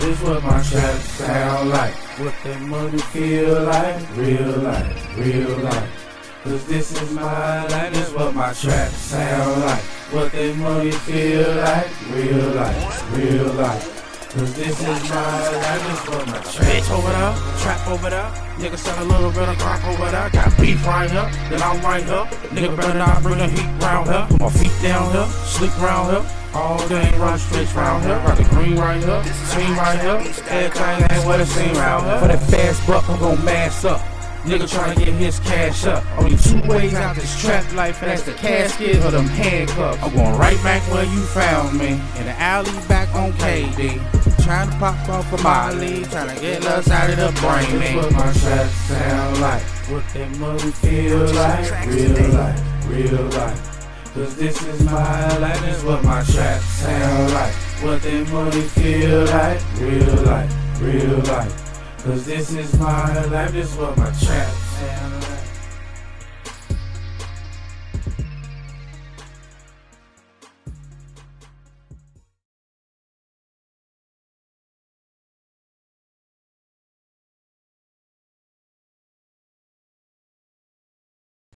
this what my trap sound like. What that money feel like, real life, real life. Cause this is my life, this what my trap sound like. What that money feel like, real life, real life. Cause this is my life, this what my trap Bitch over there, trap over there. Nigga sell a little bit of crack over there. Got beef right here, then I'm right here. Nigga better not bring the heat round here. Put my feet down here, sleep round here. All day run streets round here. Got the green right here, team right here. Everything ain't what it seem round here. For that fast buck, I'm gon' mass up. Nigga tryna get his cash up. Only two ways out this trap life, and that's the casket or them handcuffs. I'm going right back where you found me, in the alley back on KD. Tryna pop off a Molly, tryna get us out of the brain, man. what my trap sound like. What that money feel like, real life, real life. Cause this is my life, this what my trap sound like. What that money feel like, real life, real life. Cause this is my life, this what my trap sound like.